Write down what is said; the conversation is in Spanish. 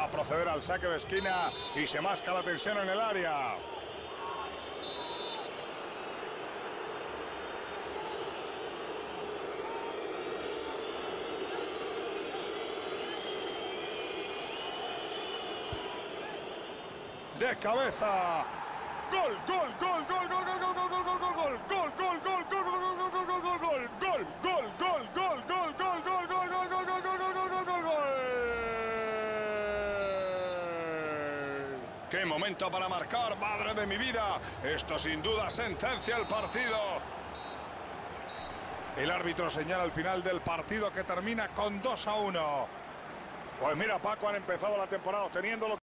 a proceder al saque de esquina y se masca la tensión en el área. De cabeza. Gol, gol, gol, ¡Qué momento para marcar, madre de mi vida! Esto sin duda sentencia el partido. El árbitro señala el final del partido que termina con 2 a 1. Pues mira, Paco, han empezado la temporada teniéndolo